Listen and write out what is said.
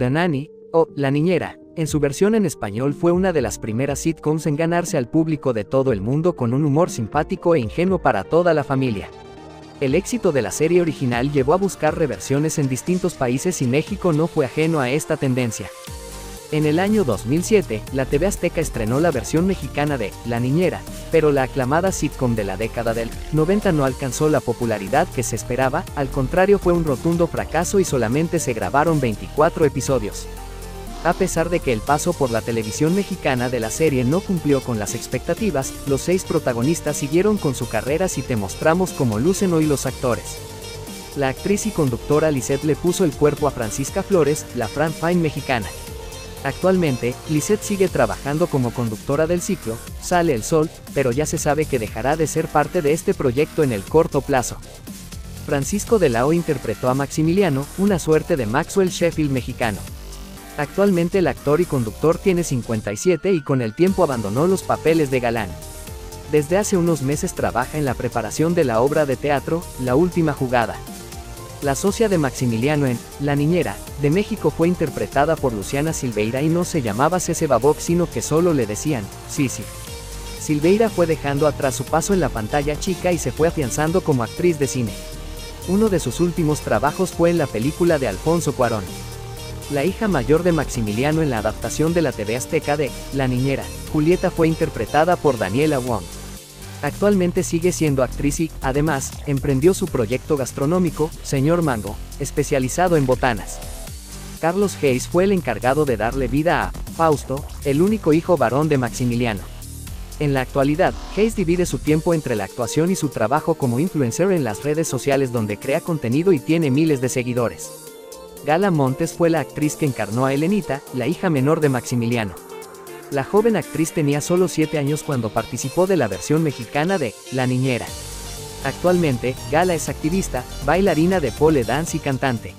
The Nanny, o La Niñera, en su versión en español fue una de las primeras sitcoms en ganarse al público de todo el mundo con un humor simpático e ingenuo para toda la familia. El éxito de la serie original llevó a buscar reversiones en distintos países y México no fue ajeno a esta tendencia. En el año 2007, la TV Azteca estrenó la versión mexicana de La Niñera, pero la aclamada sitcom de la década del 90 no alcanzó la popularidad que se esperaba, al contrario fue un rotundo fracaso y solamente se grabaron 24 episodios. A pesar de que el paso por la televisión mexicana de la serie no cumplió con las expectativas, los seis protagonistas siguieron con su carrera y te mostramos cómo lucen hoy los actores. La actriz y conductora Lisette le puso el cuerpo a Francisca Flores, la Fran Fine mexicana. Actualmente, Lisette sigue trabajando como conductora del ciclo, Sale el Sol, pero ya se sabe que dejará de ser parte de este proyecto en el corto plazo. Francisco de la O interpretó a Maximiliano, una suerte de Maxwell Sheffield mexicano. Actualmente el actor y conductor tiene 57 y con el tiempo abandonó los papeles de galán. Desde hace unos meses trabaja en la preparación de la obra de teatro, La Última Jugada. La socia de Maximiliano en La Niñera, de México fue interpretada por Luciana Silveira y no se llamaba Cece Babok sino que solo le decían, Sisi. Silveira fue dejando atrás su paso en la pantalla chica y se fue afianzando como actriz de cine. Uno de sus últimos trabajos fue en la película de Alfonso Cuarón. La hija mayor de Maximiliano en la adaptación de la TV Azteca de La Niñera, Julieta fue interpretada por Daniela Wong. Actualmente sigue siendo actriz y, además, emprendió su proyecto gastronómico, Señor Mango, especializado en botanas. Carlos Hayes fue el encargado de darle vida a Fausto, el único hijo varón de Maximiliano. En la actualidad, Hayes divide su tiempo entre la actuación y su trabajo como influencer en las redes sociales donde crea contenido y tiene miles de seguidores. Gala Montes fue la actriz que encarnó a Elenita, la hija menor de Maximiliano. La joven actriz tenía solo 7 años cuando participó de la versión mexicana de La Niñera. Actualmente, Gala es activista, bailarina de pole dance y cantante.